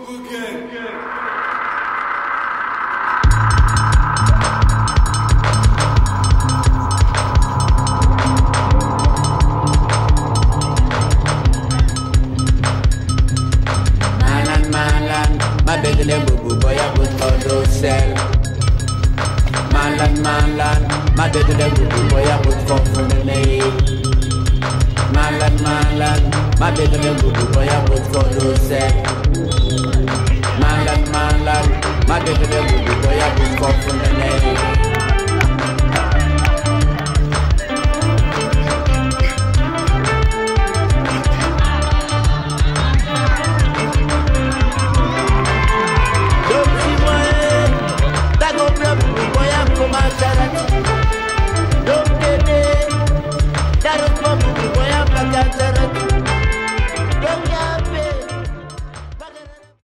Malan, malan, ma bedele bubu boy I no sell. Malan, da da da